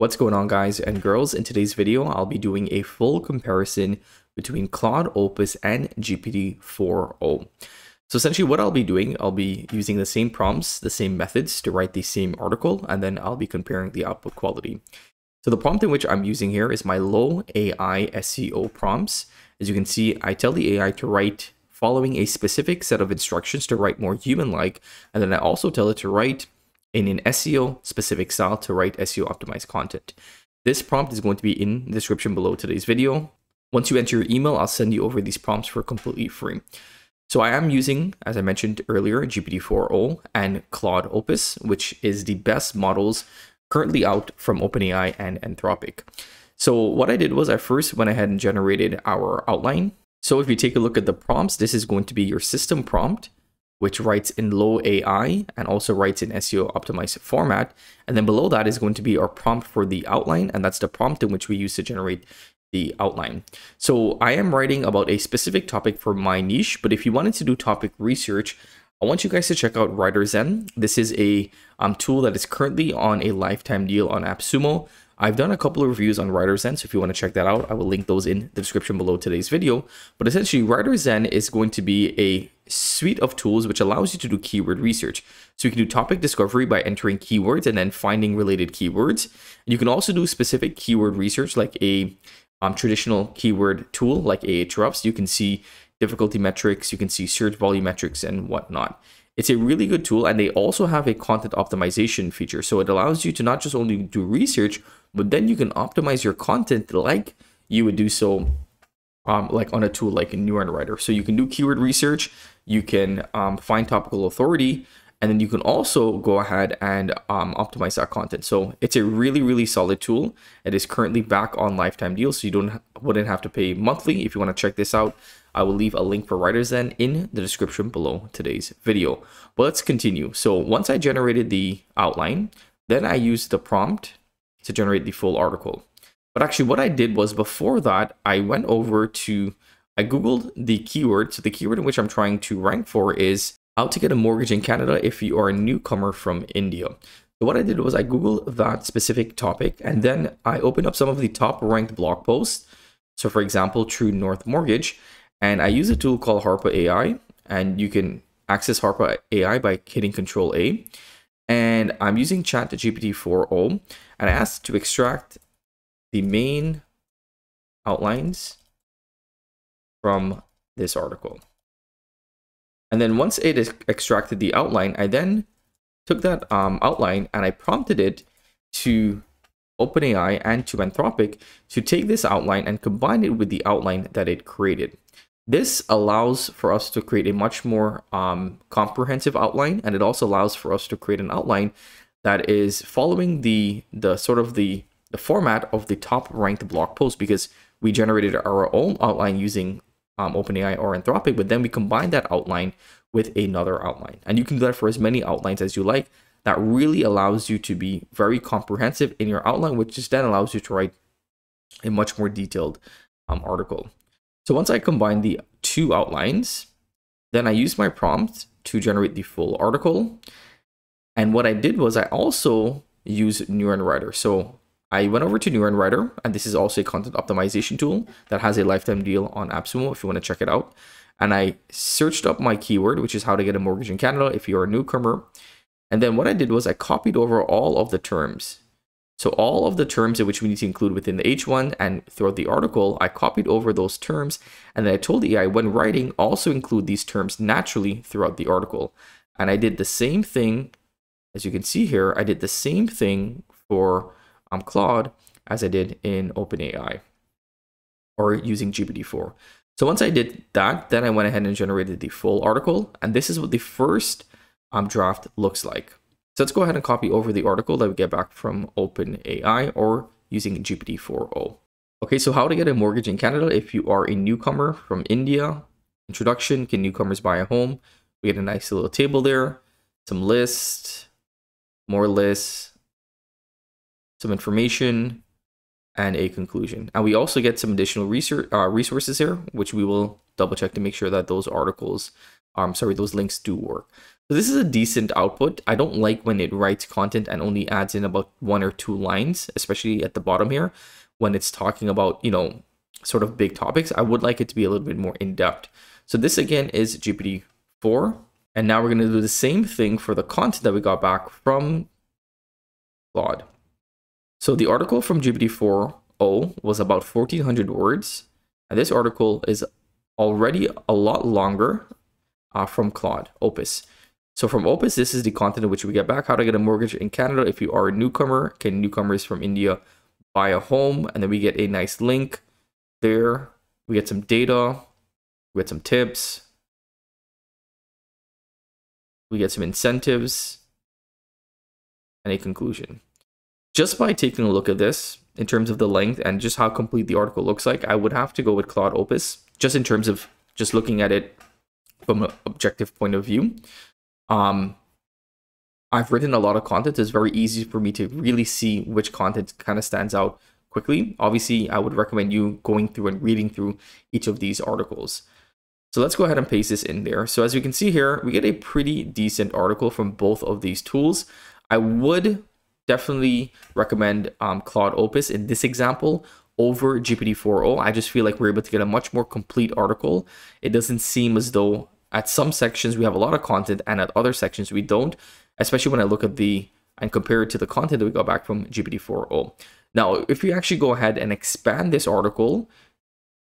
What's going on guys and girls? In today's video, I'll be doing a full comparison between Claude Opus and GPT-4o. So essentially what I'll be doing, I'll be using the same prompts, the same methods to write the same article, and then I'll be comparing the output quality. So the prompt in which I'm using here is my low AI SEO prompts. As you can see, I tell the AI to write following a specific set of instructions to write more human-like, and then I also tell it to write in an SEO specific style to write SEO optimized content. This prompt is going to be in the description below today's video. Once you enter your email, I'll send you over these prompts for completely free. So I am using, as I mentioned earlier, GPT-4o and Claude Opus, which is the best models currently out from OpenAI and Anthropic. So what I did was I first went ahead and generated our outline. So if you take a look at the prompts, this is going to be your system prompt which writes in low AI and also writes in SEO optimized format. And then below that is going to be our prompt for the outline, and that's the prompt in which we use to generate the outline. So I am writing about a specific topic for my niche, but if you wanted to do topic research, I want you guys to check out WriterZen. This is a um, tool that is currently on a lifetime deal on AppSumo. I've done a couple of reviews on WriterZen, so if you want to check that out, I will link those in the description below today's video. But essentially, WriterZen is going to be a suite of tools which allows you to do keyword research. So you can do topic discovery by entering keywords and then finding related keywords. You can also do specific keyword research like a um, traditional keyword tool like Ahrefs. You can see difficulty metrics, you can see search volume metrics and whatnot. It's a really good tool and they also have a content optimization feature. So it allows you to not just only do research, but then you can optimize your content like you would do so um, like on a tool like a Neuron Writer. So you can do keyword research, you can um, find topical authority, and then you can also go ahead and um, optimize that content. So it's a really, really solid tool. It is currently back on lifetime deals, so you don't wouldn't have to pay monthly. If you want to check this out, I will leave a link for WriterZen in the description below today's video. But let's continue. So once I generated the outline, then I used the prompt to generate the full article. But actually what I did was before that, I went over to, I Googled the keyword. So the keyword in which I'm trying to rank for is how to get a mortgage in Canada if you are a newcomer from India. So what I did was I Googled that specific topic and then I opened up some of the top ranked blog posts. So for example, True North Mortgage, and I use a tool called Harpa AI and you can access Harpa AI by hitting Control A. And I'm using Chat GPT 4o and I asked to extract the main outlines from this article. And then once it is extracted the outline, I then took that um, outline and I prompted it to OpenAI and to Anthropic to take this outline and combine it with the outline that it created. This allows for us to create a much more um, comprehensive outline, and it also allows for us to create an outline that is following the the sort of the the format of the top ranked blog post because we generated our own outline using um, OpenAI or Anthropic, but then we combine that outline with another outline. And you can do that for as many outlines as you like. That really allows you to be very comprehensive in your outline, which just then allows you to write a much more detailed um, article. So once I combine the two outlines, then I use my prompt to generate the full article. And what I did was I also use Neuron Writer. So I went over to Neuron Writer, and this is also a content optimization tool that has a lifetime deal on AppSumo if you want to check it out. And I searched up my keyword, which is how to get a mortgage in Canada if you're a newcomer. And then what I did was I copied over all of the terms. So all of the terms in which we need to include within the H1 and throughout the article, I copied over those terms. And then I told the AI when writing, also include these terms naturally throughout the article. And I did the same thing, as you can see here, I did the same thing for um, Claude as I did in OpenAI or using GPT-4. So once I did that, then I went ahead and generated the full article. And this is what the first um, draft looks like. So let's go ahead and copy over the article that we get back from OpenAI or using GPT-4o. Okay, so how to get a mortgage in Canada if you are a newcomer from India. Introduction, can newcomers buy a home? We get a nice little table there, some lists, more lists, some information, and a conclusion. And we also get some additional research uh, resources here, which we will double check to make sure that those articles, um, sorry, those links do work. So this is a decent output. I don't like when it writes content and only adds in about one or two lines, especially at the bottom here, when it's talking about, you know, sort of big topics. I would like it to be a little bit more in depth. So this again is GPT-4. And now we're going to do the same thing for the content that we got back from Claude. So the article from GPT-4o was about 1400 words. And this article is already a lot longer uh, from Claude Opus. So from Opus, this is the content in which we get back how to get a mortgage in Canada if you are a newcomer. Can newcomers from India buy a home? And then we get a nice link there. We get some data. We get some tips. We get some incentives and a conclusion. Just by taking a look at this in terms of the length and just how complete the article looks like, I would have to go with Claude Opus just in terms of just looking at it from an objective point of view. Um, I've written a lot of content. It's very easy for me to really see which content kind of stands out quickly. Obviously, I would recommend you going through and reading through each of these articles. So let's go ahead and paste this in there. So as you can see here, we get a pretty decent article from both of these tools. I would definitely recommend um, Claude Opus in this example over GPT-4o. I just feel like we're able to get a much more complete article. It doesn't seem as though at some sections we have a lot of content and at other sections we don't, especially when I look at the and compare it to the content that we got back from GPT-4o. Now, if we actually go ahead and expand this article,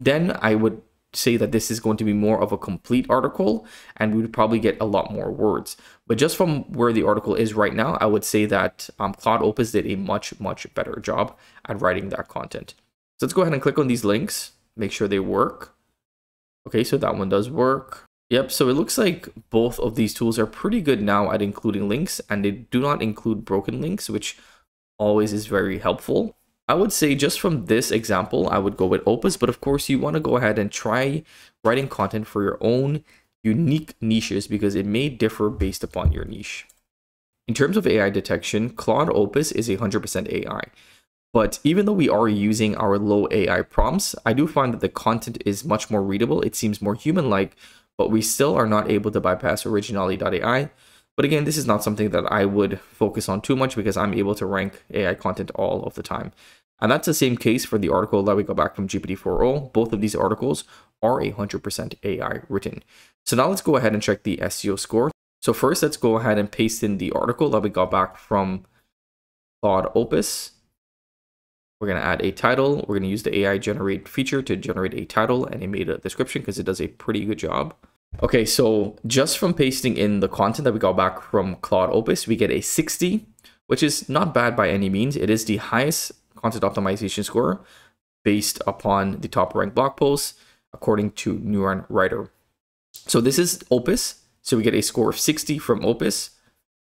then I would say that this is going to be more of a complete article and we would probably get a lot more words. But just from where the article is right now, I would say that um, Claude Opus did a much, much better job at writing that content. So let's go ahead and click on these links, make sure they work. Okay, so that one does work. Yep, so it looks like both of these tools are pretty good now at including links and they do not include broken links, which always is very helpful. I would say just from this example, I would go with Opus, but of course you want to go ahead and try writing content for your own unique niches because it may differ based upon your niche. In terms of AI detection, Claude Opus is 100% AI. But even though we are using our low AI prompts, I do find that the content is much more readable. It seems more human-like, but we still are not able to bypass originality.ai. But again, this is not something that I would focus on too much because I'm able to rank AI content all of the time. And that's the same case for the article that we got back from GPT-4o. Both of these articles are 100% AI written. So now let's go ahead and check the SEO score. So first, let's go ahead and paste in the article that we got back from Claude Opus. We're going to add a title. We're going to use the AI generate feature to generate a title and a meta description because it does a pretty good job. Okay, so just from pasting in the content that we got back from Claude Opus, we get a 60, which is not bad by any means. It is the highest content optimization score based upon the top ranked blog posts according to Neuron Writer. So this is Opus. So we get a score of 60 from Opus,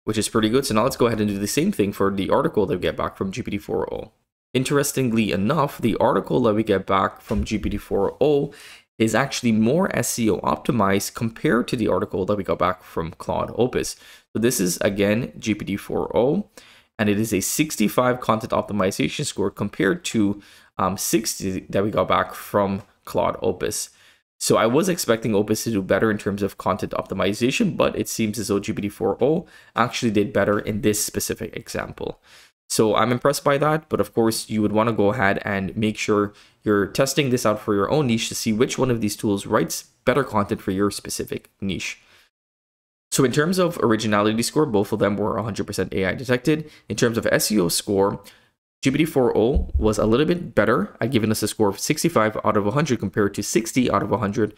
which is pretty good. So now let's go ahead and do the same thing for the article that we get back from GPT-4o. Interestingly enough, the article that we get back from GPT-4o is actually more SEO optimized compared to the article that we got back from Claude Opus. So this is again GPT-4o, and it is a 65 content optimization score compared to um, 60 that we got back from Claude Opus. So I was expecting Opus to do better in terms of content optimization, but it seems as though GPT-4o actually did better in this specific example. So I'm impressed by that, but of course you would want to go ahead and make sure you're testing this out for your own niche to see which one of these tools writes better content for your specific niche. So in terms of originality score, both of them were 100% AI detected. In terms of SEO score, GPT-4o was a little bit better at giving us a score of 65 out of 100 compared to 60 out of 100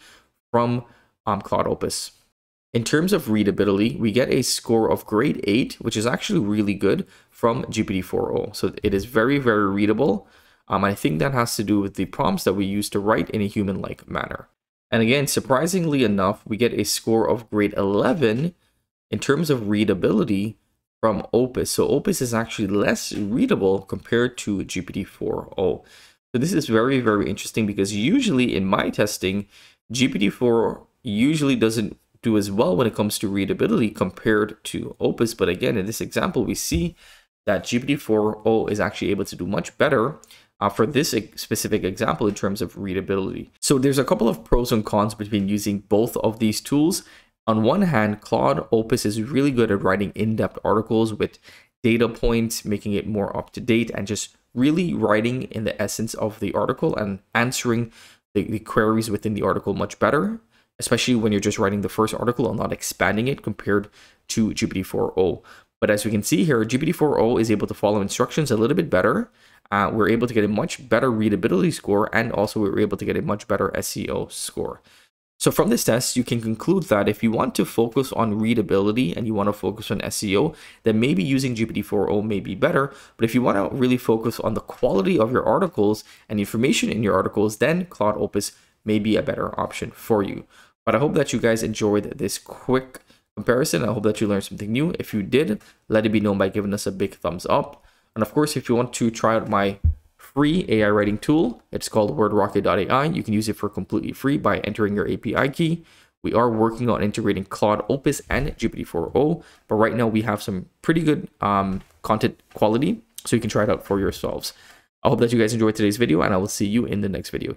from um, Claude Opus. In terms of readability, we get a score of grade 8, which is actually really good from GPT-4o. So it is very, very readable. Um, I think that has to do with the prompts that we use to write in a human-like manner. And again, surprisingly enough, we get a score of grade 11 in terms of readability from Opus. So Opus is actually less readable compared to GPT-4o. So this is very, very interesting because usually in my testing, GPT-4 usually doesn't do as well when it comes to readability compared to Opus. But again, in this example, we see that GPT-4o is actually able to do much better uh, for this specific example in terms of readability. So there's a couple of pros and cons between using both of these tools. On one hand, Claude Opus is really good at writing in-depth articles with data points, making it more up to date, and just really writing in the essence of the article and answering the, the queries within the article much better, especially when you're just writing the first article and not expanding it compared to GPT-4o. But as we can see here, GPT-4o is able to follow instructions a little bit better uh, we're able to get a much better readability score and also we were able to get a much better SEO score. So from this test, you can conclude that if you want to focus on readability and you want to focus on SEO, then maybe using GPT-4o may be better. But if you want to really focus on the quality of your articles and information in your articles, then Claude Opus may be a better option for you. But I hope that you guys enjoyed this quick comparison. I hope that you learned something new. If you did, let it be known by giving us a big thumbs up. And of course, if you want to try out my free AI writing tool, it's called wordrocket.ai. You can use it for completely free by entering your API key. We are working on integrating Claude Opus and GPT-4o, but right now we have some pretty good um, content quality, so you can try it out for yourselves. I hope that you guys enjoyed today's video, and I will see you in the next video.